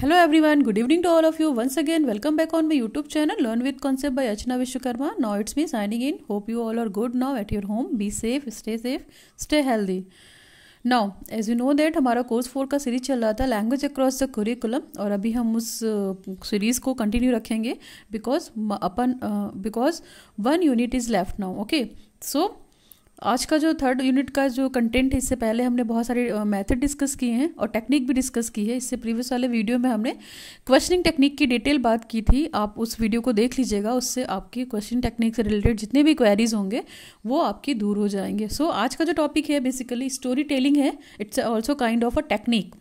Hello everyone good evening to all of you once again welcome back on my YouTube channel learn with concept by Archana Vishwakarma now it's me signing in hope you all are good now at your home be safe stay safe stay healthy now as you know that हमारा course four का series चल रहा था language across the curriculum और अभी हम उस series को कंटिन्यू रखेंगे because upon because one unit is left now okay so आज का जो थर्ड यूनिट का जो कंटेंट है इससे पहले हमने बहुत सारे मेथड डिस्कस किए हैं और टेक्निक भी डिस्कस की है। इससे प्रीवियस वाले वीडियो में हमने क्वेश्चनिंग टेक्निक की डिटेल बात की थी। आप उस वीडियो को देख लीजिएगा उससे आपकी क्वेश्चन टेक्निक से रिलेटेड जितने भी क्वेरीज होंगे वो आपकी दूर हो जाएँगे। सो so, आज का जो टॉपिक है बेसिकली स्टोरी टेलिंग है। It's also kind of a technique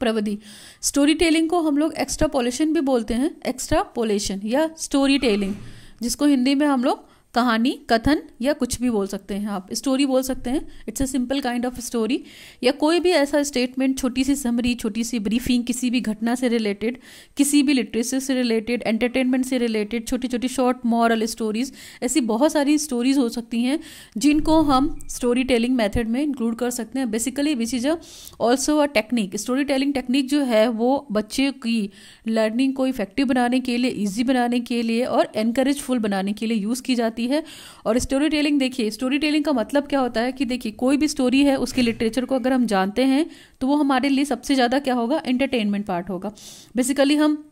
प्रवधि storytelling को हम लोग एक्स्ट्रा पोलेशन भी बोलते हैं। एक्स्ट्रा पोलेशन या स्टोरी टेलिंग जिसको हिंदी में हम लोग कहानी, कथन या कुछ भी बोल सकते हैं आप। स्टोरी बोल सकते हैं। It's a simple kind of story या कोई भी ऐसा स्टेटमेंट छोटी सी समरी छोटी सी ब्रीफिंग किसी भी घटना से रिलेटेड किसी भी लिटरेचर से रिलेटेड एंटरटेनमेंट से रिलेटेड छोटी छोटी शॉर्ट मॉरल स्टोरीज ऐसी बहुत सारी स्टोरीज हो सकती हैं, जिनको हम स्टोरी टेलिंग मैथड में इंक्लूड कर सकते हैं। Basically which is a also a technique storytelling technique जो है, वो बच्चे की लर्निंग को इफ़ेक्टिव बनाने के लिए ईजी बनाने के लिए और एनकरेजफुल बनाने के लिए यूज़ की जाती है। और स्टोरी टेलिंग देखिए स्टोरी टेलिंग का मतलब क्या होता है कि देखिए, कोई भी स्टोरी है, उसके लिटरेचर को अगर हम जानते हैं तो वो हमारे लिए सबसे ज़्यादा क्या होगा? एंटरटेनमेंट पार्ट होगा। बेसिकली हम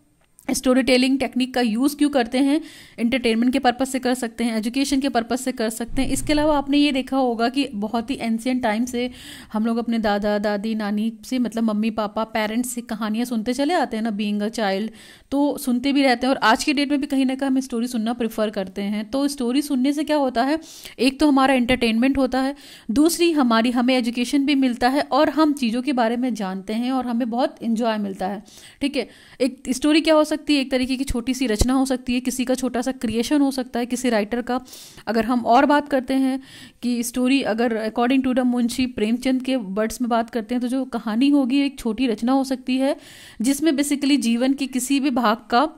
स्टोरी टेलिंग टेक्निक का यूज़ क्यों करते हैं? इंटरटेनमेंट के पर्पज़ से कर सकते हैं एजुकेशन के पर्पज़ से कर सकते हैं। इसके अलावा आपने ये देखा होगा कि बहुत ही एंशियंट टाइम से हम लोग अपने दादा, दादी, नानी से मतलब मम्मी, पापा पेरेंट्स से कहानियाँ सुनते चले आते हैं ना बींग अ चाइल्ड तो सुनते भी रहते हैं। और आज के डेट में भी कहीं ना कहीं हम स्टोरी सुनना प्रेफर करते हैं। तो स्टोरी सुनने से क्या होता है? एक तो हमारा इंटरटेनमेंट होता है, दूसरी हमारी, हमें एजुकेशन भी मिलता है और हम चीज़ों के बारे में जानते हैं और हमें बहुत इन्जॉय मिलता है। ठीक है, एक स्टोरी क्या हो सकती सकती है, एक तरीके की छोटी सी रचना हो सकती है, किसी का छोटा सा क्रिएशन हो सकता है, किसी राइटर का। अगर हम और बात करते हैं कि स्टोरी अगर according to the Munshi Premchand के वर्ड्स में बात करते हैं तो जो कहानी होगी, एक छोटी रचना हो सकती है, जिसमें बेसिकली जीवन की किसी भी भाग का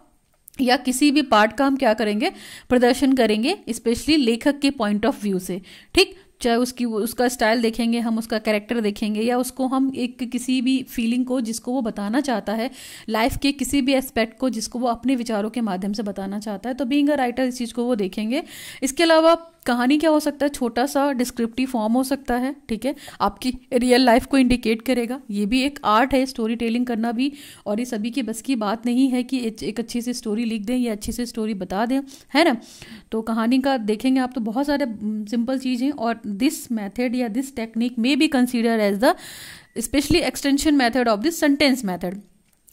या किसी भी पार्ट का हम क्या करेंगे, प्रदर्शन करेंगे स्पेशली लेखक के पॉइंट ऑफ़ व्यू से। ठीक? चाहे उसकी, उसका स्टाइल देखेंगे, हम उसका कैरेक्टर देखेंगे, या उसको हम एक किसी भी फीलिंग को जिसको वो बताना चाहता है लाइफ के किसी भी एस्पेक्ट को जिसको वो अपने विचारों के माध्यम से बताना चाहता है तो बींग अ राइटर इस चीज़ को वो देखेंगे। इसके अलावा कहानी क्या हो सकता है? छोटा सा डिस्क्रिप्टिव फॉर्म हो सकता है, ठीक है? आपकी रियल लाइफ को इंडिकेट करेगा। ये भी एक आर्ट है स्टोरी टेलिंग करना भी, और ये सभी की बस की बात नहीं है कि एक अच्छी सी स्टोरी लिख दें या अच्छी सी स्टोरी बता दें, है ना? तो कहानी का देखेंगे आप तो बहुत सारे सिंपल चीज़ और this method or this technique may be considered as the especially extension method of the sentence method.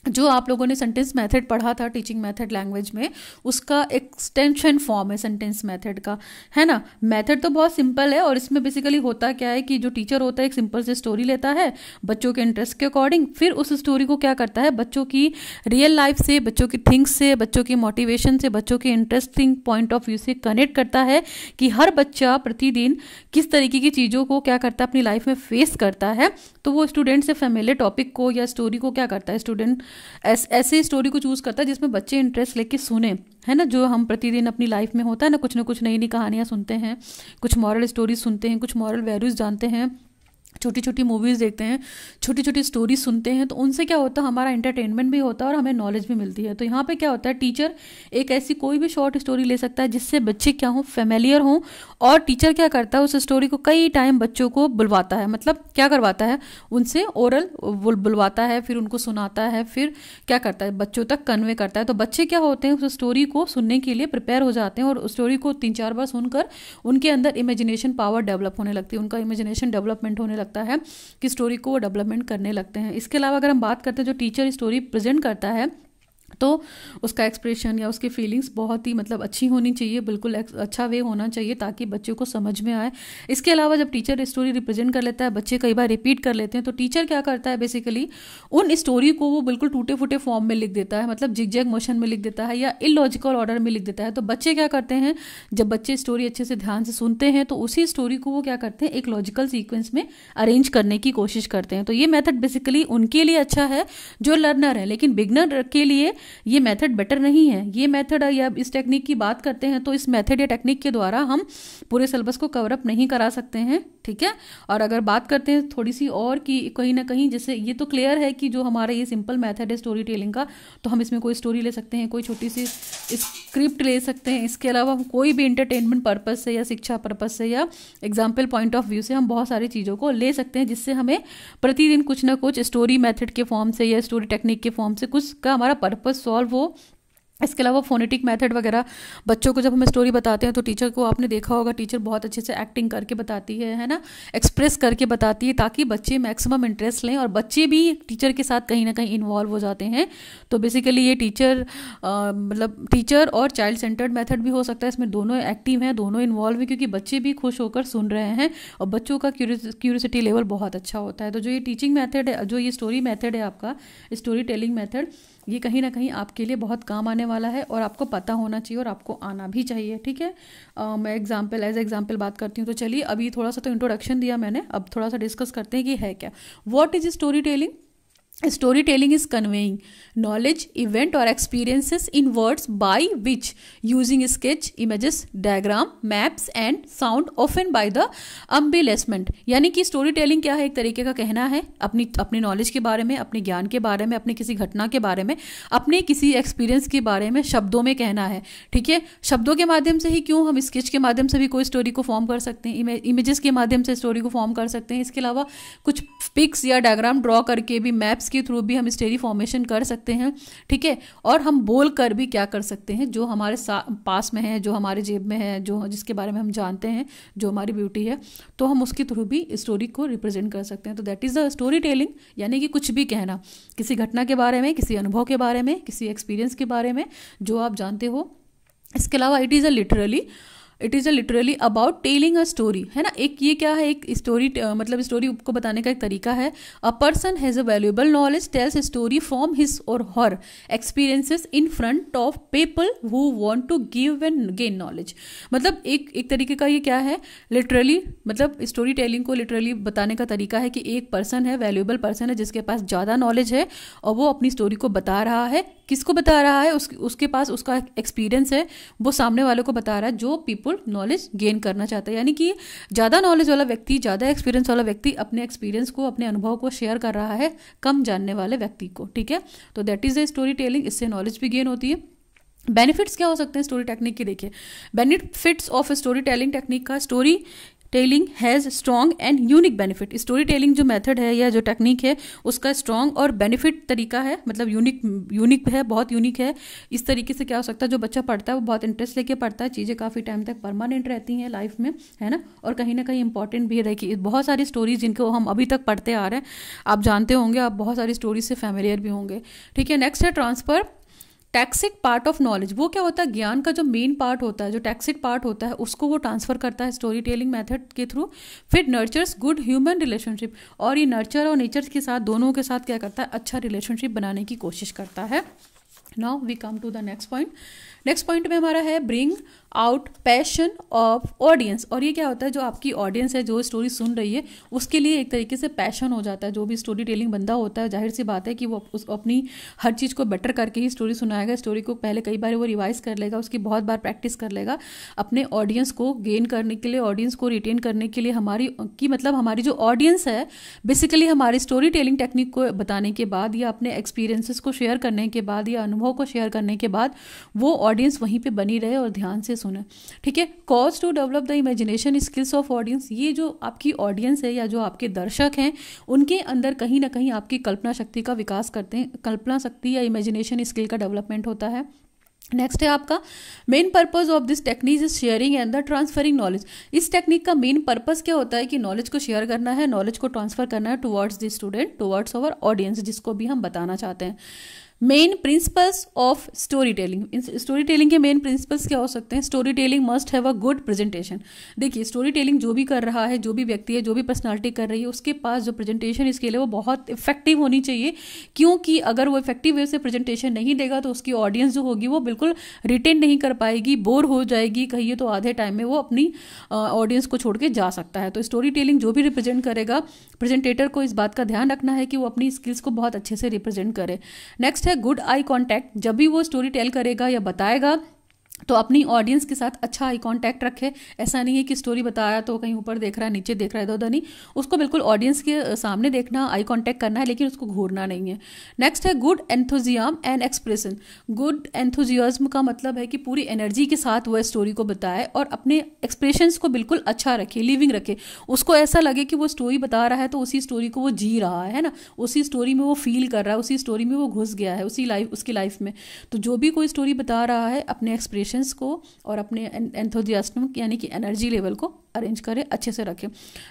जो आप लोगों ने सेंटेंस मेथड पढ़ा था टीचिंग मेथड लैंग्वेज में, उसका एक्सटेंशन फॉर्म है सेंटेंस मेथड का। है ना? मेथड तो बहुत सिंपल है और इसमें बेसिकली होता क्या है कि जो टीचर होता है, एक सिंपल से स्टोरी लेता है, बच्चों के इंटरेस्ट के अकॉर्डिंग फिर उस स्टोरी को क्या करता है? बच्चों की रियल लाइफ से, बच्चों की थिंग्स से, बच्चों की मोटिवेशन से, बच्चों के इंटरेस्टिंग पॉइंट ऑफ़ व्यू से कनेक्ट करता है कि हर बच्चा प्रतिदिन किस तरीके की चीज़ों को क्या करता है, अपनी लाइफ में फेस करता है। तो वो स्टूडेंट से फैमिली टॉपिक को या स्टोरी को क्या करता है? स्टूडेंट ऐस, ऐसे स्टोरी को चूज़ करता है जिसमें बच्चे इंटरेस्ट लेके सुने है ना? जो हम प्रतिदिन अपनी लाइफ में होता है ना कुछ ना कुछ नई नई कहानियाँ सुनते हैं कुछ मॉरल स्टोरीज सुनते हैं कुछ मॉरल वैल्यूज़ जानते हैं छोटी छोटी मूवीज़ देखते हैं छोटी छोटी स्टोरीज सुनते हैं तो उनसे क्या होता है? हमारा एंटरटेनमेंट भी होता है और हमें नॉलेज भी मिलती है। तो यहाँ पे क्या होता है? टीचर एक ऐसी कोई भी शॉर्ट स्टोरी ले सकता है जिससे बच्चे क्या हों? फेमिलियर हों और टीचर क्या करता है, उस स्टोरी को कई टाइम बच्चों को बुलवाता है। मतलब क्या करवाता है? उनसे ओरल बुलवाता है, फिर उनको सुनाता है, फिर क्या करता है? बच्चों तक कन्वे करता है। तो बच्चे क्या होते हैं, उस स्टोरी को सुनने के लिए प्रिपेयर हो जाते हैं और उस स्टोरी को तीन चार बार सुनकर उनके अंदर इमेजिनेशन पावर डेवलप होने लगती है। उनका इमेजिनेशन डेवलपमेंट होने लगता है, कि स्टोरी को डेवलपमेंट करने लगते हैं। इसके अलावा अगर हम बात करते हैं, जो टीचर स्टोरी प्रेजेंट करता है तो उसका एक्सप्रेशन या उसकी फीलिंग्स बहुत ही मतलब अच्छी होनी चाहिए, बिल्कुल अच्छा वे होना चाहिए ताकि बच्चों को समझ में आए। इसके अलावा जब टीचर स्टोरी रिप्रेजेंट कर लेता है, बच्चे कई बार रिपीट कर लेते हैं तो टीचर क्या करता है बेसिकली उन स्टोरी को वो बिल्कुल टूटे फूटे फॉर्म में लिख देता है मतलब जिग जैग मोशन में लिख देता है या इलॉजिकल ऑर्डर में लिख देता है। तो बच्चे क्या करते हैं, जब बच्चे स्टोरी अच्छे से ध्यान से सुनते हैं तो उसी स्टोरी को वो क्या करते हैं, एक लॉजिकल सीक्वेंस में अरेंज करने की कोशिश करते हैं। तो ये मेथड बेसिकली उनके लिए अच्छा है, जो लर्नर है, लेकिन बिगनर के लिए ये मेथड बेटर नहीं है। ये मेथड या इस टेक्निक की बात करते हैं तो इस मेथड या टेक्निक के द्वारा हम पूरे सिलेबस को कवरअप नहीं करा सकते हैं। ठीक है? और अगर बात करते हैं थोड़ी सी और कि कहीं ना कहीं जैसे ये तो क्लियर है कि जो हमारा ये सिंपल मेथड है स्टोरी टेलिंग का तो हम इसमें कोई स्टोरी ले सकते हैं, कोई छोटी सी स्क्रिप्ट ले सकते हैं। इसके अलावा हम कोई भी इंटरटेनमेंट पर्पज़ से या शिक्षा पर्पज़ से या एग्ज़ाम्पल पॉइंट ऑफ़ व्यू से हम बहुत सारी चीज़ों को ले सकते हैं, जिससे हमें प्रतिदिन कुछ ना कुछ स्टोरी मैथड के फॉर्म से या स्टोरी टेक्निक के फॉर्म से कुछ का हमारा पर्पज़ सॉल्व हो। इसके अलावा फोनेटिक मेथड वगैरह, बच्चों को जब हमें स्टोरी बताते हैं तो टीचर को आपने देखा होगा टीचर बहुत अच्छे से एक्टिंग करके बताती है है ना? एक्सप्रेस करके बताती है ताकि बच्चे मैक्सिमम इंटरेस्ट लें और बच्चे भी टीचर के साथ कहीं ना कहीं इन्वॉल्व हो जाते हैं। तो बेसिकली ये टीचर मतलब टीचर और चाइल्ड सेंटर्ड मैथड भी हो सकता है। इसमें दोनों एक्टिव हैं, दोनों इन्वॉल्व हैं, क्योंकि बच्चे भी खुश होकर सुन रहे हैं और बच्चों का क्यूरसिटी लेवल बहुत अच्छा होता है। तो जो ये टीचिंग मैथड है, जो ये स्टोरी मैथड है आपका स्टोरी टेलिंग मैथड ये कहीं ना कहीं आपके लिए बहुत काम आने वाला है और आपको पता होना चाहिए और आपको आना भी चाहिए ठीक है? uh, मैं एग्ज़ाम्पल एज एग्ज़ाम्पल बात करती हूँ तो चलिए अभी थोड़ा सा तो इंट्रोडक्शन दिया मैंने अब थोड़ा सा डिस्कस करते हैं कि है क्या। What is storytelling storytelling is conveying knowledge event और experiences in words by which using sketch images diagram maps and sound often by the embellishment यानी कि स्टोरी टेलिंग क्या है? एक तरीके का कहना है, अपनी अपनी नॉलेज के बारे में, अपने ज्ञान के बारे में, अपनी किसी घटना के बारे में, अपने किसी एक्सपीरियंस के बारे में शब्दों में कहना है। ठीक है? शब्दों के माध्यम से ही क्यों हम स्केच के माध्यम से भी कोई स्टोरी को फॉर्म कर सकते हैं? इमेजेस के माध्यम से स्टोरी को फॉर्म कर सकते हैं? इसके अलावा कुछ पिक्स या डायग्राम ड्रॉ करके भी मैप्स के थ्रू भी हम स्टेरी फॉर्मेशन कर सकते हैं, ठीक है? और हम बोल कर भी क्या कर सकते हैं, जो हमारे पास में है, जो हमारे जेब में है, जो जिसके बारे में हम जानते हैं, जो हमारी ब्यूटी है तो हम उसके थ्रू भी स्टोरी को रिप्रेजेंट कर सकते हैं। तो that is the story telling यानी कि कुछ भी कहना, किसी घटना के बारे में, किसी अनुभव के बारे में, किसी एक्सपीरियंस के बारे में, जो आप जानते हो। इसके अलावा it is a literally it is a literally about telling a story है ना? एक ये क्या है? एक स्टोरी मतलब स्टोरी को बताने का एक तरीका है। A person has a valuable knowledge tells a story from his or her experiences in front of people who want to give and gain knowledge मतलब एक एक तरीके का ये क्या है? लिटरली मतलब स्टोरी टेलिंग को लिटरली बताने का तरीका है कि एक पर्सन है वैल्यूएबल पर्सन है, जिसके पास ज़्यादा नॉलेज है, और वो अपनी स्टोरी को बता रहा है। किसको बता रहा है? उस, उसके पास उसका एक्सपीरियंस है। वो सामने वालों को बता रहा है जो पीपल नॉलेज गेन करना चाहता है। यानी कि ज़्यादा नॉलेज वाला व्यक्ति ज़्यादा एक्सपीरियंस वाला व्यक्ति अपने एक्सपीरियंस को अपने अनुभव को शेयर कर रहा है कम जानने वाले व्यक्ति को ठीक है? तो that is the story telling इससे नॉलेज भी गेन होती है। बेनिफिट्स क्या हो सकते हैं स्टोरी टेक्निक की? देखिए benefits of story telling technique का storytelling has strong and unique benefit storytelling जो मेथड है या जो टेक्निक है, उसका स्ट्रॉन्ग और बेनिफिट तरीका है मतलब यूनिक यूनिक है, बहुत यूनिक है। इस तरीके से क्या हो सकता है, जो बच्चा पढ़ता है, वो बहुत इंटरेस्ट लेके पढ़ता है, चीज़ें काफ़ी टाइम तक परमानेंट रहती हैं लाइफ में, है ना? और कहीं ना कहीं इंपॉर्टेंट भी रहेगी बहुत सारी स्टोरीज जिनको हम अभी तक पढ़ते आ रहे हैं, आप जानते होंगे, आप बहुत सारी स्टोरीज से फैमिलियर भी होंगे। ठीक है नेक्स्ट है transfer tacit part of knowledge वो क्या होता है? ज्ञान का जो मेन पार्ट होता है, जो टैक्सिक पार्ट होता है, उसको वो ट्रांसफ़र करता है स्टोरी टेलिंग मैथड के थ्रू फिर नर्चर्स गुड ह्यूमन रिलेशनशिप और ये नर्चर और नेचर के साथ, दोनों के साथ क्या करता है? अच्छा रिलेशनशिप बनाने की कोशिश करता है। Now we come to the next point next point में हमारा है bring out passion of audience और ये क्या होता है, जो आपकी ऑडियंस है, जो स्टोरी सुन रही है, उसके लिए एक तरीके से पैशन हो जाता है। जो भी स्टोरी टेलिंग बंदा होता है, ज़ाहिर सी बात है कि वो उस, अपनी हर चीज़ को बेटर करके ही स्टोरी सुनाएगा। स्टोरी को पहले कई बार वो रिवाइज कर लेगा, उसकी बहुत बार प्रैक्टिस कर लेगा। अपने ऑडियंस को गेन करने के लिए ऑडियंस को रिटेन करने के लिए हमारी, की मतलब हमारी जो ऑडियंस है बेसिकली हमारी स्टोरी टेलिंग टेक्निक को बताने के बाद या अपने एक्सपीरियंसेस को शेयर करने के बाद या अनुभव को शेयर करने के बाद, वो ऑडियंस वहीं पर बनी रहे और ध्यान से सुने। ठीक है? Cause to develop the imagination skills of audience ये जो आपकी ऑडियंस है या जो आपके दर्शक हैं, उनके अंदर कहीं ना कहीं आपकी कल्पना शक्ति का विकास करते हैं। कल्पना शक्ति या इमेजिनेशन स्किल का डेवलपमेंट होता है। नेक्स्ट है आपका main purpose of this technique is sharing and the transferring knowledge इस टेक्निक का मेन पर्पज क्या होता है कि नॉलेज को शेयर करना है नॉलेज को ट्रांसफ़र करना है towards the student towards our audience जिसको भी हम बताना चाहते हैं। Main principles of storytelling storytelling के मेन प्रिंसिपल्स क्या हो सकते हैं? Storytelling must have a good presentation देखिए स्टोरी टेलिंग जो भी कर रहा है, जो भी व्यक्ति है, जो भी पर्सनालिटी कर रही है, उसके पास जो प्रेजेंटेशन इसके लिए वो बहुत इफ़ेक्टिव होनी चाहिए। क्योंकि अगर वो इफ़ेक्टिव वे से प्रेजेंटेशन नहीं देगा तो उसकी ऑडियंस जो होगी, वो बिल्कुल रिटेन नहीं कर पाएगी बोर हो जाएगी, कहिए तो आधे टाइम में वो अपनी ऑडियंस को छोड़ के जा सकता है। तो स्टोरी टेलिंग जो भी रिप्रेजेंट करेगा प्रेजेंटेटर को इस बात का ध्यान रखना है कि वो अपनी स्किल्स को बहुत अच्छे से रिप्रेजेंट करे। नेक्स्ट है गुड आई कॉन्टैक्ट जब भी वो स्टोरी टेल करेगा या बताएगा तो अपनी ऑडियंस के साथ अच्छा आई कांटेक्ट रखे। ऐसा नहीं है कि स्टोरी बता रहा तो कहीं ऊपर देख रहा है, नीचे देख रहा है, इधर उधर नहीं। उसको बिल्कुल ऑडियंस के सामने देखना आई कांटेक्ट करना है, लेकिन उसको घूरना नहीं है। नेक्स्ट है good enthusiasm and expression good enthusiasm का मतलब है कि पूरी एनर्जी के साथ वह स्टोरी को बताए और अपने एक्सप्रेशंस को बिल्कुल अच्छा रखे लिविंग रखे। उसको ऐसा लगे कि वो स्टोरी बता रहा है तो उसी स्टोरी को वो जी रहा है ना? उसी स्टोरी में वो फील कर रहा है, उसी स्टोरी में वो घुस गया है, उसी लाइफ उसकी लाइफ में। तो जो भी कोई स्टोरी बता रहा है, अपने एक्सप्रेशन एक्सप्रेशंस को और अपने एंथोजियास्टम यानी कि एनर्जी लेवल को अरेंज करें, अच्छे से रखें।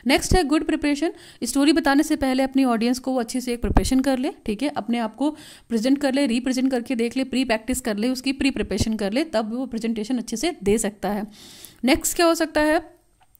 नेक्स्ट है गुड प्रिपरेशन स्टोरी बताने से पहले अपनी ऑडियंस को अच्छे से एक प्रिपरेशन कर ले, ठीक है? अपने आप को प्रेजेंट कर ले रिप्रेजेंट करके देख ले प्री प्रैक्टिस कर ले, उसकी प्री प्रिपरेशन कर ले, तब वो प्रेजेंटेशन अच्छे से दे सकता है। नेक्स्ट क्या हो सकता है?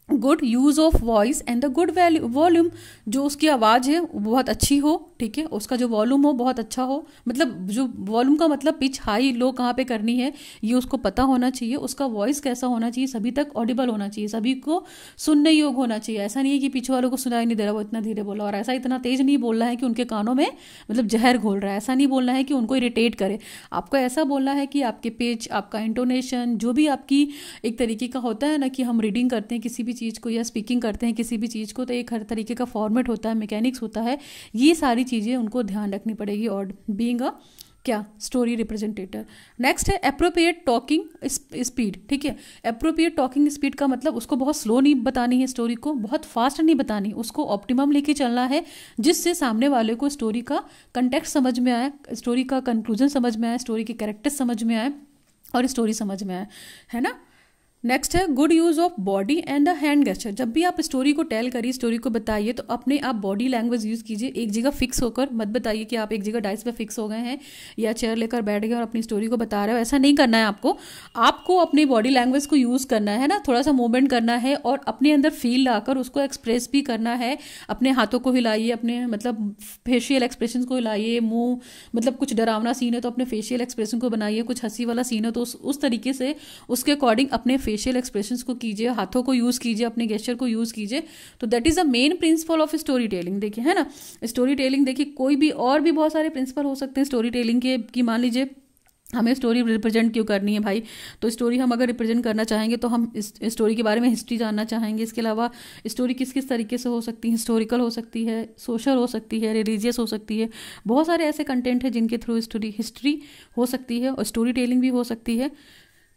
Good use of voice and the good value volume जो उसकी आवाज़ है, वो बहुत अच्छी हो ठीक है? उसका जो वॉल्यूम हो बहुत अच्छा हो। मतलब जो वॉल्यूम का मतलब पिच हाई लो कहाँ पे करनी है, ये उसको पता होना चाहिए। उसका वॉइस कैसा होना चाहिए, सभी तक ऑडिबल होना चाहिए। सभी को सुनने योग होना चाहिए। ऐसा नहीं है कि पीछे वालों को सुनाई नहीं दे रहा, वो इतना धीरे बोला और ऐसा इतना तेज नहीं बोलना है कि उनके कानों में मतलब जहर घोल रहा है। ऐसा नहीं बोलना है कि उनको इरिटेट करे। आपको ऐसा बोलना है कि आपके पिच आपका इंटोनेशन जो भी आपकी एक तरीके का होता है ना कि हम रीडिंग करते हैं किसी भी चीज़ को या स्पीकिंग करते हैं किसी भी चीज़ को तो एक हर तरीके का फॉर्मेट होता है मैकेनिक्स होता है। ये सारी चीज़ें उनको ध्यान रखनी पड़ेगी और बींग अ क्या? स्टोरी रिप्रेजेंटेटर नेक्स्ट है अप्रोप्रिएट टॉकिंग स्पीड ठीक है? अप्रोप्रिएट टॉकिंग स्पीड का मतलब उसको बहुत स्लो नहीं बतानी है स्टोरी को, बहुत फास्ट नहीं बतानी, उसको ऑप्टिमम लेके चलना है, जिससे सामने वाले को स्टोरी का कंटेक्ट समझ में आए स्टोरी का कंक्लूजन समझ में आए स्टोरी के कैरेक्टर समझ में आए और स्टोरी समझ में आए। है ना? नेक्स्ट है good use of body and the hand gesture जब भी आप स्टोरी को टेल करिए स्टोरी को बताइए तो अपने आप बॉडी लैंग्वेज यूज़ कीजिए। एक जगह फिक्स होकर मत बताइए कि आप एक जगह डाइस पे फिक्स हो गए हैं या चेयर लेकर बैठ गए और अपनी स्टोरी को बता रहे हो। ऐसा नहीं करना है आपको। आपको अपनी बॉडी लैंग्वेज को यूज़ करना है ना थोड़ा सा मूवमेंट करना है और अपने अंदर फील लाकर उसको एक्सप्रेस भी करना है। अपने हाथों को हिलाइए अपने मतलब फेशियल एक्सप्रेशन को हिलाइए मुँह मतलब कुछ डरावना सीन है तो अपने फेशियल एक्सप्रेशन को बनाइए कुछ हँसी वाला सीन है तो उस, उस तरीके से उसके अकॉर्डिंग अपने फेशियल एक्सप्रेशन को कीजिए, हाथों को यूज़ कीजिए, अपने गेस्चर को यूज़ कीजिए तो that is a main principle of story telling देखिए, है ना? स्टोरी टेलिंग देखिए, कोई भी और भी बहुत सारे प्रिंसिपल हो सकते हैं स्टोरी टेलिंग के, कि मान लीजिए, हमें स्टोरी रिप्रेजेंट क्यों करनी है भाई? तो स्टोरी हम अगर रिप्रेजेंट करना चाहेंगे तो हम इस स्टोरी के बारे में हिस्ट्री जानना चाहेंगे। इसके अलावा स्टोरी किस किस तरीके से हो सकती है? हिस्टोरिकल हो सकती है सोशल हो सकती है रिलीजियस हो सकती है। बहुत सारे ऐसे कंटेंट है जिनके थ्रू स्टोरी हिस्ट्री हो सकती है और स्टोरी टेलिंग भी हो सकती है।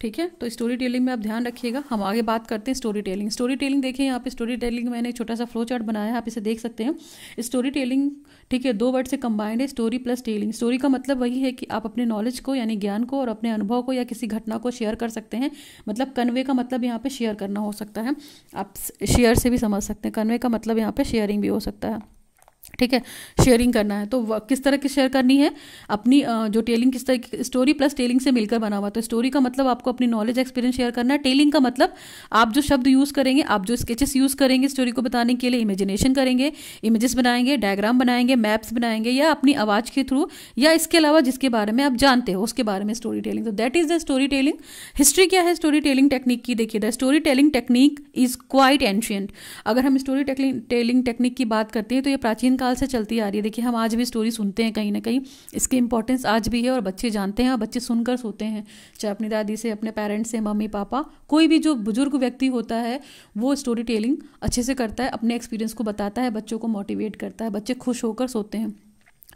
ठीक है? तो स्टोरी टेलिंग में आप ध्यान रखिएगा। हम आगे बात करते हैं स्टोरी टेलिंग स्टोरी टेलिंग देखिए, यहाँ पे स्टोरी टेलिंग मैंने छोटा सा फ्लो चार्ट बनाया है, आप इसे देख सकते हैं। स्टोरी टेलिंग ठीक है, दो वर्ड से कंबाइंड है स्टोरी प्लस टेलिंग स्टोरी का मतलब वही है कि आप अपने नॉलेज को, यानी ज्ञान को और अपने अनुभव को या किसी घटना को शेयर कर सकते हैं। मतलब कन्वे का मतलब यहाँ पर शेयर करना हो सकता है। आप शेयर से भी समझ सकते हैं। कन्वे का मतलब यहाँ पर शेयरिंग भी हो सकता है। ठीक है शेयरिंग करना है। तो किस तरह की शेयर करनी है? अपनी जो टेलिंग किस तरह की स्टोरी प्लस टेलिंग से मिलकर बना हुआ। तो स्टोरी का मतलब आपको अपनी नॉलेज एक्सपीरियंस शेयर करना है। टेलिंग का मतलब आप जो शब्द यूज़ करेंगे, आप जो स्केचेस यूज़ करेंगे स्टोरी को बताने के लिए इमेजिनेशन करेंगे इमेजेस बनाएँगे डायग्राम बनाएँगे मैप्स बनाएँगे या अपनी आवाज़ के थ्रू या इसके अलावा जिसके बारे में आप जानते हो, उसके बारे में स्टोरी टेलिंग तो that is the story telling history क्या है? स्टोरी टेलिंग टेक्निक की देखिए the story telling technique is quite ancient अगर हम स्टोरी टेलिंग टेक्निक की बात करते हैं तो ये प्राचीन काल से चलती आ रही है। देखिए, हम आज भी स्टोरी सुनते हैं कहीं ना कहीं। इसकी इंपॉर्टेंस आज भी है और बच्चे जानते हैं और बच्चे सुनकर सोते हैं। चाहे अपनी दादी से, अपने पेरेंट्स से, मम्मी, पापा, कोई भी जो बुज़ुर्ग व्यक्ति होता है, वो स्टोरी टेलिंग अच्छे से करता है, अपने एक्सपीरियंस को बताता है, बच्चों को मोटिवेट करता है, बच्चे खुश होकर सोते हैं।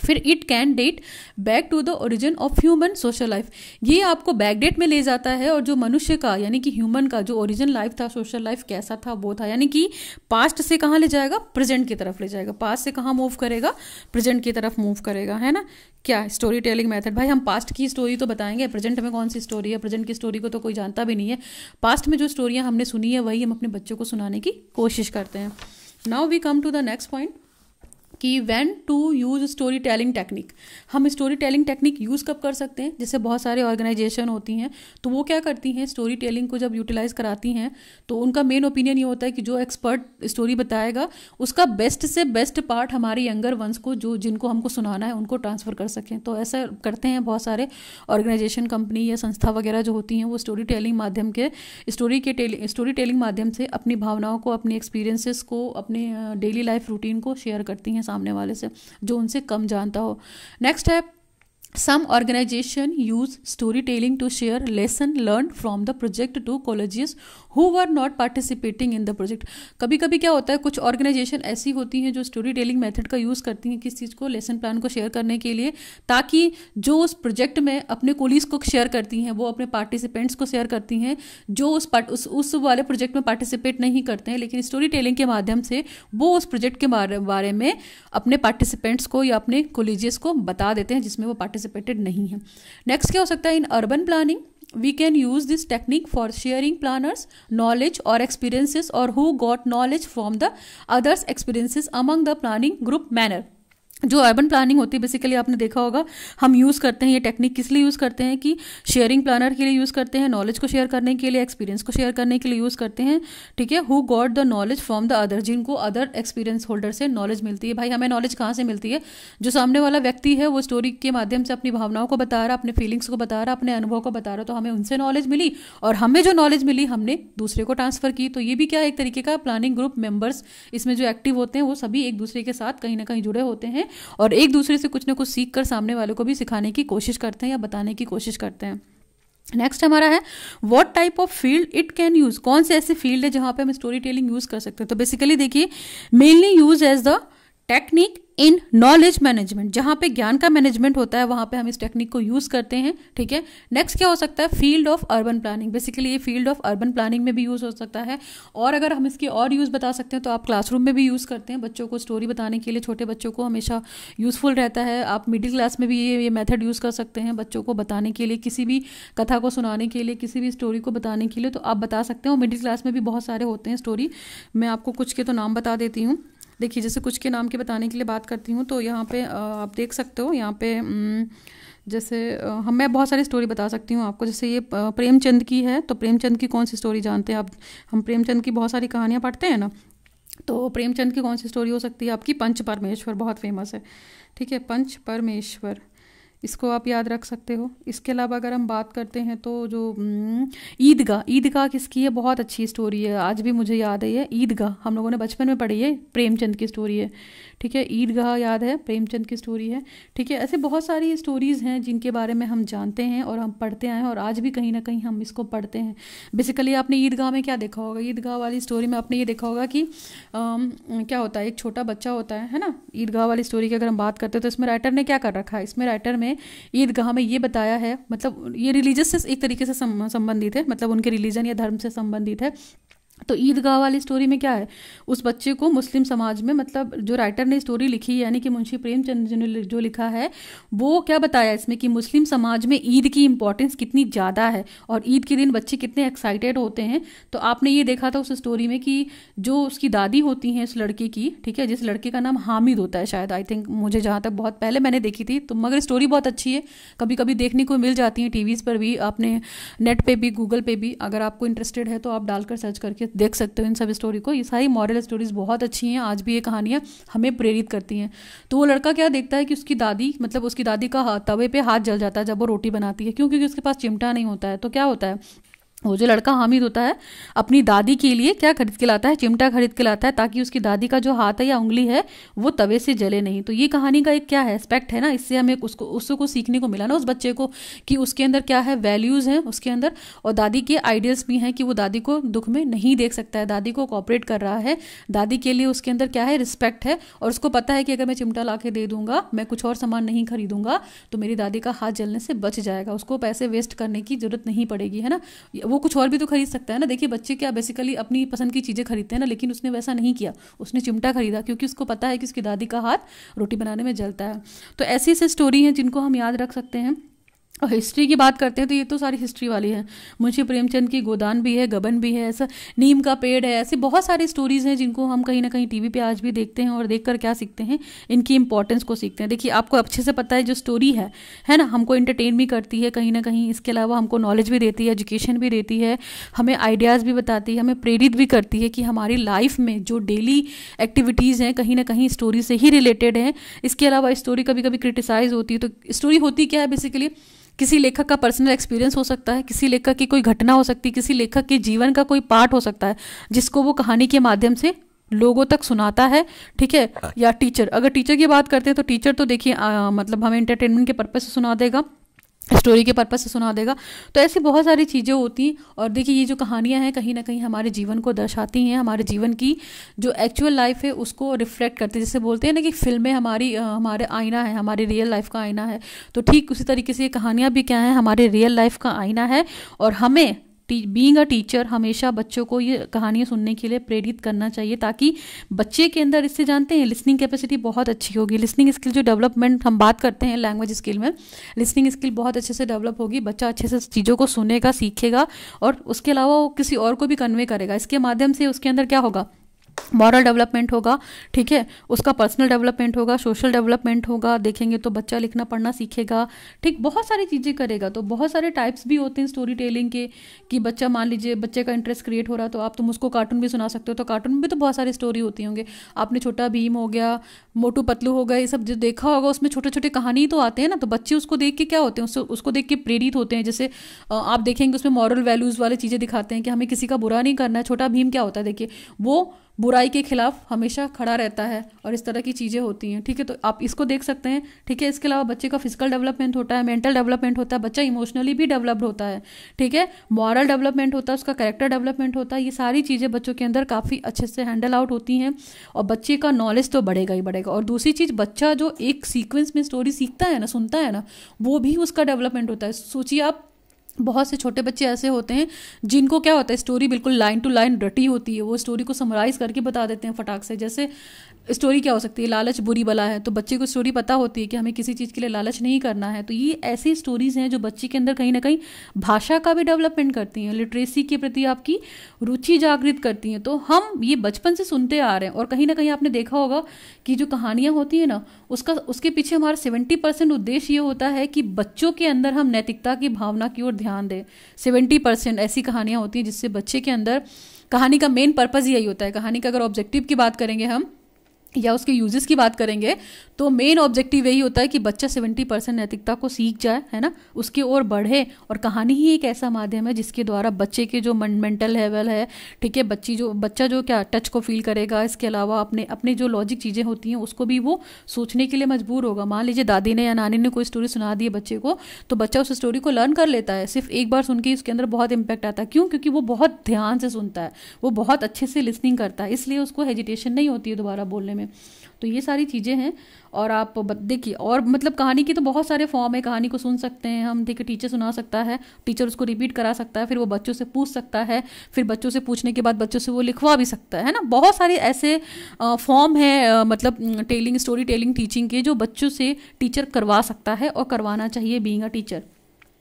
फिर it can date back to the origin of human social life ये आपको बैक डेट में ले जाता है और जो मनुष्य का, यानी कि ह्यूमन का जो ओरिजिन लाइफ था सोशल लाइफ कैसा था, वो था। यानी कि पास्ट से कहाँ ले जाएगा? प्रेजेंट की तरफ़ ले जाएगा। पास्ट से कहाँ मूव करेगा? प्रेजेंट की तरफ़ मूव करेगा, है ना? क्या स्टोरी टेलिंग मेथड भाई, हम पास्ट की स्टोरी तो बताएँगे। प्रेजेंट में कौन सी स्टोरी है? प्रेजेंट की स्टोरी को तो कोई जानता भी नहीं है। पास्ट में जो स्टोरियाँ हमने सुनी है, वही हम अपने बच्चों को सुनाने की कोशिश करते हैं। Now we come to the next point कि when to use story telling technique हम स्टोरी टेलिंग टेक्निक यूज़ कब कर सकते हैं? जैसे बहुत सारे ऑर्गेनाइजेशन होती हैं तो वो क्या करती हैं? स्टोरी टेलिंग को जब यूटिलाइज़ कराती हैं तो उनका मेन ओपिनियन ये होता है कि जो एक्सपर्ट स्टोरी बताएगा, उसका बेस्ट से बेस्ट पार्ट हमारे यंगर वंस को, जो जिनको हमको सुनाना है, उनको ट्रांसफ़र कर सकें। तो ऐसा करते हैं बहुत सारे ऑर्गेनाइजेशन कंपनी या संस्था वगैरह जो होती हैं, वो स्टोरी टेलिंग माध्यम के स्टोरी के स्टोरी टेलिंग माध्यम से अपनी भावनाओं को, अपनी एक्सपीरियंसेस को, अपने डेली लाइफ रूटीन को शेयर करती हैं सामने वाले से, जो उनसे कम जानता हो। नेक्स्ट है some organisation use story telling to share lesson learn from the project to colleges who were not participating in the project कभी कभी क्या होता है, कुछ ऑर्गेनाइजेशन ऐसी होती हैं जो स्टोरी टेलिंग मेथड का यूज़ करती हैं किस चीज़ को लेसन प्लान को शेयर करने के लिए, ताकि जो उस प्रोजेक्ट में अपने कोलीज को शेयर करती हैं, वो अपने पार्टिसिपेंट्स को शेयर करती हैं, जो उस पार्ट उस उस वाले प्रोजेक्ट में पार्टिसिपेट नहीं करते हैं, लेकिन स्टोरी टेलिंग के माध्यम से वो उस प्रोजेक्ट के बारे में अपने पार्टिसिपेंट्स को या अपने कोलिजियस को बता देते हैं, जिसमें वो पार्टिसिपेटेड नहीं है। नेक्स्ट क्या हो सकता है in urban planning we can use this technique for sharing planners knowledge or experiences or who got knowledge from the others experiences among the planning group manner. जो अर्बन प्लानिंग होती है basically आपने देखा होगा, हम यूज़ करते हैं, ये टेक्निक किस लिए यूज़ करते हैं कि शेयरिंग प्लानर के लिए यूज़ करते हैं नॉलेज को शेयर करने के लिए एक्सपीरियंस को शेयर करने के लिए यूज़ करते हैं, ठीक है? Who got the knowledge from the other जिनको अदर एक्सपीरियंस होल्डर से नॉलेज मिलती है। भाई, हमें नॉलेज कहाँ से मिलती है? जो सामने वाला व्यक्ति है, वो स्टोरी के माध्यम से अपनी भावनाओं को बता रहा, अपने फीलिंग्स को बता रहा, अपने अनुभव को बता रहा तो हमें उनसे नॉलेज मिली और हमें जो नॉलेज मिली, हमने दूसरे को ट्रांसफ़र की। तो ये भी क्या एक तरीके का प्लानिंग ग्रुप मेंबर्स इसमें जो एक्टिव होते हैं, वो सभी एक दूसरे के साथ कहीं ना कहीं जुड़े होते हैं। और एक दूसरे से कुछ ना कुछ सीख कर सामने वालों को भी सिखाने की कोशिश करते हैं या बताने की कोशिश करते हैं। नेक्स्ट हमारा है what type of field it can use कौन से ऐसे फ़ील्ड है जहाँ पे हम स्टोरी टेलिंग यूज़ कर सकते हैं? तो बेसिकली देखिए mainly use as the technique in knowledge management जहाँ पे ज्ञान का मैनेजमेंट होता है, वहाँ पे हम इस टेक्निक को यूज़ करते हैं, ठीक है? नेक्स्ट क्या हो सकता है? Field of urban planning basically ये फ़ील्ड ऑफ़ अर्बन प्लानिंग में भी यूज़ हो सकता है। और अगर हम इसके और यूज़ बता सकते हैं तो आप क्लासरूम में भी यूज़ करते हैं बच्चों को स्टोरी बताने के लिए। छोटे बच्चों को हमेशा यूज़फुल रहता है। आप मिडिल क्लास में भी ये ये मैथड यूज़ कर सकते हैं बच्चों को बताने के लिए, किसी भी कथा को सुनाने के लिए, किसी भी स्टोरी को बताने के लिए। तो आप बता सकते हैं, और मिडिल क्लास में भी बहुत सारे होते हैं स्टोरी मैं आपको कुछ के तो नाम बता देती हूँ। देखिए, जैसे कुछ के नाम के बताने के लिए बात करती हूँ तो यहाँ पे आप देख सकते हो, यहाँ पे जैसे हम, मैं बहुत सारी स्टोरी बता सकती हूँ आपको। जैसे ये प्रेमचंद की है तो प्रेमचंद की कौन सी स्टोरी जानते हैं आप? हम प्रेमचंद की बहुत सारी कहानियाँ पढ़ते हैं ना तो प्रेमचंद की कौन सी स्टोरी हो सकती है आपकी? पंच परमेश्वर, बहुत फ़ेमस है। ठीक है, पंच परमेश्वर। इसको आप याद रख सकते हो। इसके अलावा अगर हम बात करते हैं तो जो ईदगाह ईदगाह किसकी है? बहुत अच्छी स्टोरी है। आज भी मुझे याद है ये, ईदगाह। हम लोगों ने बचपन में पढ़ी है, प्रेमचंद की स्टोरी है। ठीक है, ईदगाह याद है, प्रेमचंद की स्टोरी है। ठीक है, ऐसे बहुत सारी स्टोरीज़ हैं जिनके बारे में हम जानते हैं और हम पढ़ते आए हैं और आज भी कहीं ना कहीं हम इसको पढ़ते हैं। बेसिकली आपने ईदगाह में क्या देखा होगा? ईदगाह वाली स्टोरी में आपने ये देखा होगा कि क्या होता है? एक छोटा बच्चा होता है है ना? ईदगाह वाली स्टोरी की अगर हम बात करते हैं तो इसमें राइटर ने क्या कर रखा है? इसमें राइटर ने ईदगाह में ये बताया है मतलब ये रिलीजियस से एक तरीके से संबंधित है मतलब उनके रिलीजन या धर्म से संबंधित है। तो ईदगाह वाली स्टोरी में क्या है? उस बच्चे को मुस्लिम समाज में मतलब जो राइटर ने स्टोरी लिखी, यानी कि मुंशी प्रेमचंद जी ने जो लिखा है, वो क्या बताया इसमें कि मुस्लिम समाज में ईद की इंपॉर्टेंस कितनी ज़्यादा है और ईद के दिन बच्चे कितने एक्साइटेड होते हैं? तो आपने ये देखा था उस स्टोरी में कि जो उसकी दादी होती हैं उस लड़के की, ठीक है, जिस लड़के का नाम हामिद होता है शायद आई थिंक मुझे जहाँ तक बहुत पहले मैंने देखी थी तो मगर स्टोरी बहुत अच्छी है। कभी कभी देखने को मिल जाती है टीवीज़ पर भी, आपने नेट पर भी गूगल पर भी, अगर आपको इंटरेस्टेड है तो आप डालकर सर्च करके देख सकते हो इन सब स्टोरी को। ये सारी मॉरल स्टोरीज़ बहुत अच्छी हैं, आज भी ये कहानियाँ हमें प्रेरित करती हैं। तो वो लड़का क्या देखता है कि उसकी दादी मतलब उसकी दादी का तवे पे हाथ जल जाता है जब वो रोटी बनाती है, क्यों? क्योंकि उसके पास चिमटा नहीं होता है। तो क्या होता है? वो जो लड़का हामिद होता है, अपनी दादी के लिए क्या खरीद के लाता है? चिमटा खरीद के लाता है ताकि उसकी दादी का जो हाथ है या उंगली है, वो तवे से जले नहीं। तो ये कहानी का एक क्या है? एस्पेक्ट है ना? इससे हमें उसको उसको सीखने को मिला ना उस बच्चे को कि उसके अंदर क्या है? वैल्यूज़ हैं उसके अंदर और दादी के आइडियल्स भी हैं कि वो दादी को दुख में नहीं देख सकता है। दादी को कॉपरेट कर रहा है। दादी के लिए उसके अंदर क्या है? रिस्पेक्ट है और उसको पता है कि अगर मैं चिमटा ला के दे दूँगा, मैं कुछ और सामान नहीं खरीदूँगा तो मेरी दादी का हाथ जलने से बच जाएगा। उसको पैसे वेस्ट करने की ज़रूरत नहीं पड़ेगी, है ना? वो कुछ और भी तो खरीद सकता है ना। देखिए, बच्चे क्या बेसिकली अपनी पसंद की चीज़ें खरीदते हैं ना, लेकिन उसने वैसा नहीं किया। उसने चिमटा खरीदा, क्योंकि उसको पता है कि उसकी दादी का हाथ रोटी बनाने में जलता है। तो ऐसी ऐसी स्टोरी हैं जिनको हम याद रख सकते हैं। और हिस्ट्री की बात करते हैं तो ये तो सारी हिस्ट्री वाली है। मुंशी प्रेमचंद की गोदान भी है, गबन भी है, ऐसा नीम का पेड़ है, ऐसी बहुत सारी स्टोरीज़ हैं जिनको हम कहीं ना कहीं टीवी पे आज भी देखते हैं और देखकर क्या सीखते हैं, इनकी इंपॉर्टेंस को सीखते हैं। देखिए, आपको अच्छे से पता है जो स्टोरी है है ना? हमको इंटरटेन भी करती है कहीं ना कहीं, इसके अलावा हमको नॉलेज भी देती है एजुकेशन भी देती है, हमें आइडियाज़ भी बताती है, हमें प्रेरित भी करती है कि हमारी लाइफ में जो डेली एक्टिविटीज़ हैं कहीं ना कहीं स्टोरी से ही रिलेटेड हैं। इसके अलावा स्टोरी कभी कभी क्रिटिसाइज होती है तो स्टोरी होती क्या है बेसिकली किसी लेखक का पर्सनल एक्सपीरियंस हो सकता है किसी लेखक की कोई घटना हो सकती है किसी लेखक के जीवन का कोई पार्ट हो सकता है जिसको वो कहानी के माध्यम से लोगों तक सुनाता है ठीक है? या टीचर अगर टीचर की बात करते हैं तो टीचर तो देखिए मतलब हमें इंटरटेनमेंट के पर्पज़ से सुना देगा। स्टोरी के पर्पज़ से सुना देगा। तो ऐसी बहुत सारी चीज़ें होती हैं और देखिए, ये जो कहानियाँ हैं, कहीं ना कहीं हमारे जीवन को दर्शाती हैं। हमारे जीवन की जो एक्चुअल लाइफ है, उसको रिफ्लेक्ट करती है। जैसे बोलते हैं ना कि फ़िल्में हमारी हमारे आईना है, हमारे रियल लाइफ का आईना है। तो ठीक उसी तरीके से ये कहानियाँ भी क्या हैं? हमारे रियल लाइफ का आईना है और हमें बीइंग अ टीचर हमेशा बच्चों को ये कहानियाँ सुनने के लिए प्रेरित करना चाहिए ताकि बच्चे के अंदर इससे जानते हैं लिसनिंग कैपेसिटी बहुत अच्छी होगी। लिसनिंग स्किल जो डेवलपमेंट हम बात करते हैं लैंग्वेज स्किल में लिसनिंग स्किल बहुत अच्छे से डेवलप होगी, बच्चा अच्छे से चीज़ों को सुनेगा, सीखेगा और उसके अलावा वो किसी और को भी कन्वे करेगा। इसके माध्यम से उसके अंदर क्या होगा? मॉरल डेवलपमेंट होगा, ठीक है? उसका पर्सनल डेवलपमेंट होगा सोशल डेवलपमेंट होगा, देखेंगे तो बच्चा लिखना, पढ़ना सीखेगा, ठीक? बहुत सारी चीज़ें करेगा तो बहुत सारे टाइप्स भी होते हैं स्टोरी टेलिंग के, कि बच्चा मान लीजिए बच्चे का इंटरेस्ट क्रिएट हो रहा तो आप तुम उसको कार्टून भी सुना सकते हो तो कार्टून में भी तो बहुत सारी स्टोरी होती होंगे। आपने छोटा भीम हो गया, मोटू पतलू हो गया, ये सब जो देखा होगा, उसमें छोटे छोटे कहानी तो आते हैं ना तो बच्चे उसको देख के क्या होते हैं? उसको उसको देख के प्रेरित होते हैं, जैसे आप देखेंगे उसमें मॉरल वैल्यूज़ वाली चीज़ें दिखाते हैं कि हमें किसी का बुरा नहीं करना है, छोटा भीम क्या होता है? देखिए, वो बुराई के खिलाफ हमेशा खड़ा रहता है और इस तरह की चीज़ें होती हैं। ठीक है तो आप इसको देख सकते हैं। ठीक है, इसके अलावा बच्चे का फ़िज़िकल डेवलपमेंट होता है मेंटल डेवलपमेंट होता है, बच्चा इमोशनली भी डेवलप्ड होता है। ठीक है मॉरल डेवलपमेंट होता है, उसका कैरेक्टर डेवलपमेंट होता है। ये सारी चीज़ें बच्चों के अंदर काफ़ी अच्छे से हैंडल आउट होती हैं और बच्चे का नॉलेज तो बढ़ेगा ही बढ़ेगा। और दूसरी चीज़, बच्चा जो एक सीक्वेंस में स्टोरी सीखता है ना, सुनता है ना, वो भी उसका डेवलपमेंट होता है। सोचिए आप बहुत से छोटे बच्चे ऐसे होते हैं जिनको क्या होता है स्टोरी बिल्कुल लाइन टू लाइन रटी होती है। वो स्टोरी को समराइज करके बता देते हैं फटाक से। जैसे स्टोरी क्या हो सकती है? लालच बुरी बला है। तो बच्चे को स्टोरी पता होती है कि हमें किसी चीज़ के लिए लालच नहीं करना है। तो ये ऐसी स्टोरीज़ हैं जो बच्चे के अंदर कहीं ना कहीं भाषा का भी डेवलपमेंट करती हैं लिटरेसी के प्रति आपकी रुचि जागृत करती हैं। तो हम ये बचपन से सुनते आ रहे हैं और कहीं ना कहीं आपने देखा होगा कि जो कहानियाँ होती हैं ना, उसका, उसके पीछे हमारा सेवेंटी परसेंट उद्देश्य ये होता है कि बच्चों के अंदर हम नैतिकता की भावना की ओर ध्यान दें। सेवेंटी परसेंट ऐसी कहानियाँ होती हैं जिससे बच्चे के अंदर कहानी का मेन पर्पज़ यही होता है। कहानी का अगर ऑब्जेक्टिव की बात करेंगे हम या उसके यूजेस की बात करेंगे तो मेन ऑब्जेक्टिव यही होता है कि बच्चा सेवेंटी परसेंट नैतिकता को सीख जाए, है ना? उसकी ओर बढ़े, और कहानी ही एक ऐसा माध्यम है जिसके द्वारा बच्चे के जो मेंटल लेवल है, ठीक है? बच्ची जो, बच्चा जो क्या टच को फील करेगा, इसके अलावा अपने अपने जो लॉजिक चीज़ें होती हैं, उसको भी वो सोचने के लिए मजबूर होगा। मान लीजिए दादी ने या नानी ने कोई स्टोरी सुना दी है बच्चे को तो बच्चा उस स्टोरी को लर्न कर लेता है। सिर्फ़ एक बार सुन के उसके अंदर बहुत इंपैक्ट आता है। क्यों? क्योंकि वो बहुत ध्यान से सुनता है, वो बहुत अच्छे से लिसनिंग करता है, इसलिए उसको हेजिटेशन नहीं होती है दोबारा बोलने में। तो ये सारी चीज़ें हैं और आप देखिए, और मतलब कहानी की तो बहुत सारे फॉर्म है, कहानी को सुन सकते हैं हम। देखिए टीचर सुना सकता है टीचर उसको रिपीट करा सकता है, फिर वो बच्चों से पूछ सकता है, फिर बच्चों से पूछने के बाद बच्चों से वो लिखवा भी सकता है ना? बहुत सारे ऐसे फॉर्म है मतलब टेलिंग स्टोरी टेलिंग टीचिंग के जो बच्चों से टीचर करवा सकता है और करवाना चाहिए बींग अ टीचर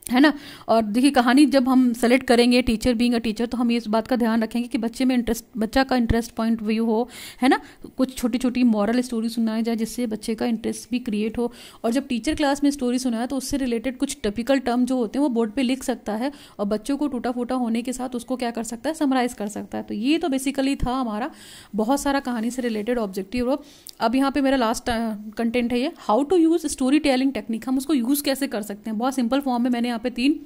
है ना? और देखिए, कहानी जब हम सेलेक्ट करेंगे टीचर बीइंग अ टीचर तो हम इस बात का ध्यान रखेंगे कि बच्चे में इंटरेस्ट बच्चा का इंटरेस्ट पॉइंट व्यू हो, है ना? कुछ छोटी छोटी मॉरल स्टोरी सुनाई जाए जिससे बच्चे का इंटरेस्ट भी क्रिएट हो। और जब टीचर क्लास में स्टोरी सुनाए तो उससे रिलेटेड कुछ टिपिकल टर्म जो होते हैं, वो बोर्ड पर लिख सकता है और बच्चों को टूटा फूटा होने के साथ उसको क्या कर सकता है? समराइज कर सकता है। तो ये तो बेसिकली था हमारा बहुत सारा कहानी से रिलेटेड ऑब्जेक्टिव अब यहाँ पे मेरा लास्ट कंटेंट है ये। How to use story telling technique हम उसको यूज़ कैसे कर सकते हैं? बहुत सिंपल फॉर्म में मैंने यहाँ पे तीन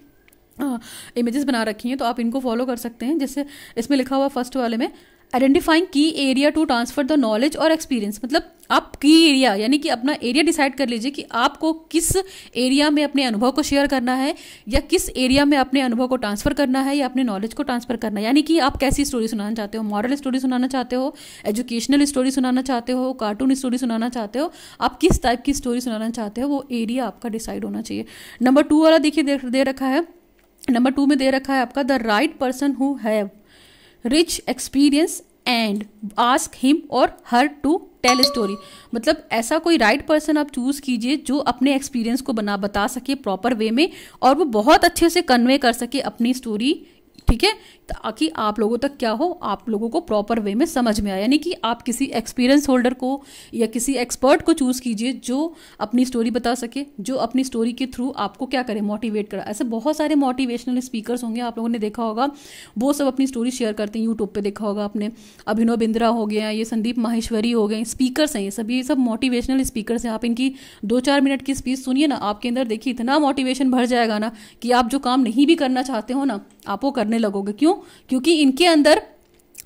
इमेजेस बना रखी हैं तो आप इनको फॉलो कर सकते हैं। जैसे इसमें लिखा हुआ फ़र्स्ट वाले में आइडेंटिफाइंग की area to transfer the knowledge और एक्सपीरियंस मतलब आप की एरिया, यानी कि अपना एरिया डिसाइड कर लीजिए कि आपको किस एरिया में अपने अनुभव को शेयर करना है, या किस एरिया में अपने अनुभव को ट्रांसफ़र करना है, या अपने नॉलेज को ट्रांसफ़र करना है. यानी कि आप कैसी स्टोरी सुनाना चाहते हो? मॉरल स्टोरी सुनाना चाहते हो? एजुकेशनल स्टोरी सुनाना चाहते हो? कार्टून स्टोरी सुनाना चाहते हो? आप किस टाइप की स्टोरी सुनाना चाहते हो? वो एरिया आपका डिसाइड होना चाहिए. नंबर टू वाला देखिए, दे रखा है. नंबर टू में दे रखा है आपका the right person who have rich experience and ask him or her to tell story मतलब ऐसा कोई राइट right पर्सन आप चूज़ कीजिए जो अपने एक्सपीरियंस को बना, बता सके प्रॉपर वे में और वो बहुत अच्छे से कन्वे कर सके अपनी स्टोरी ठीक है? ताकि आप लोगों तक क्या हो, आप लोगों को प्रॉपर वे में समझ में आए। यानी कि आप किसी एक्सपीरियंस होल्डर को या किसी एक्सपर्ट को चूज़ कीजिए जो अपनी स्टोरी बता सके, जो अपनी स्टोरी के थ्रू आपको क्या करे मोटिवेट करे। ऐसे बहुत सारे मोटिवेशनल स्पीकर्स होंगे, आप लोगों ने देखा होगा। वो सब अपनी स्टोरी शेयर करते हैं यूट्यूब पर देखा होगा आपने। अभिनव बिंद्रा हो गया, ये संदीप माहेश्वरी हो गए स्पीकर्स हैं ये सब। ये सब मोटिवेशनल स्पीकर्स हैं। आप इनकी दो चार मिनट की स्पीच सुनिए ना, आपके अंदर देखिए इतना मोटिवेशन भर जाएगा ना कि आप जो काम नहीं भी करना चाहते हो ना, आप वो करने लगोगे? क्यों? क्योंकि इनके अंदर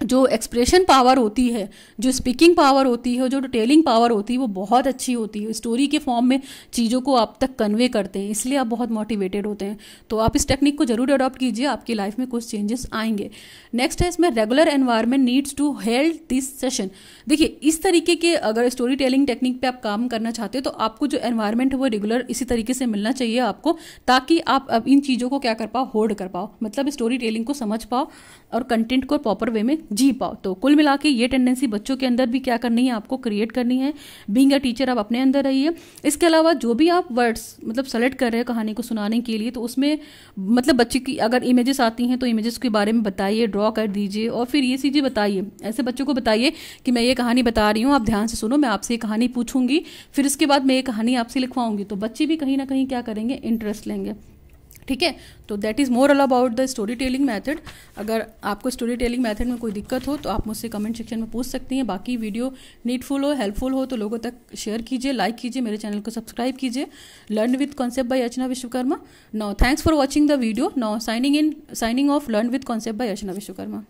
जो एक्सप्रेशन पावर होती है, जो स्पीकिंग पावर होती है, जो टेलिंग पावर होती है, वो बहुत अच्छी होती है। स्टोरी के फॉर्म में चीज़ों को आप तक कन्वे करते हैं, इसलिए आप बहुत मोटिवेटेड होते हैं। तो आप इस टेक्निक को ज़रूर अडॉप्ट कीजिए, आपकी लाइफ में कुछ चेंजेस आएँगे। नेक्स्ट है, इसमें regular environment needs to held this session देखिए, इस तरीके के अगर स्टोरी टेलिंग टेक्निक पर आप काम करना चाहते हैं तो आपको जो एनवायरमेंट है, वो रेगुलर इसी तरीके से मिलना चाहिए आपको, ताकि आप इन चीज़ों को क्या कर पाओ होल्ड कर पाओ। मतलब स्टोरी टेलिंग को समझ पाओ और कंटेंट को प्रॉपर वे में जी पाओ तो कुल मिला के ये टेंडेंसी बच्चों के अंदर भी क्या करनी है, आपको क्रिएट करनी है। बींग अ टीचर आप अपने अंदर रहिए। इसके अलावा जो भी आप वर्ड्स मतलब सेलेक्ट कर रहे हैं कहानी को सुनाने के लिए तो उसमें मतलब बच्चे की, अगर इमेजेस आती हैं तो इमेजेस के बारे में बताइए ड्रॉ कर दीजिए और फिर ये चीज़ें बताइए। ऐसे बच्चों को बताइए कि मैं ये कहानी बता रही हूँ, आप ध्यान से सुनो, मैं आपसे ये कहानी पूछूँगी, फिर इसके बाद मैं ये कहानी आपसे लिखवाऊँगी। तो बच्चे भी कहीं ना कहीं क्या करेंगे इंटरेस्ट लेंगे। ठीक है? तो that is more all about the story telling method अगर आपको स्टोरी टेलिंग मैथड में कोई दिक्कत हो तो आप मुझसे कमेंट सेक्शन में पूछ सकती हैं। बाकी वीडियो नीडफुल हो हेल्पफुल हो तो लोगों तक शेयर कीजिए लाइक कीजिए, मेरे चैनल को सब्सक्राइब कीजिए। Learn with concept by Archana Vishwakarma no thanks for watching the video no signing in signing off learn with concept by Archana Vishwakarma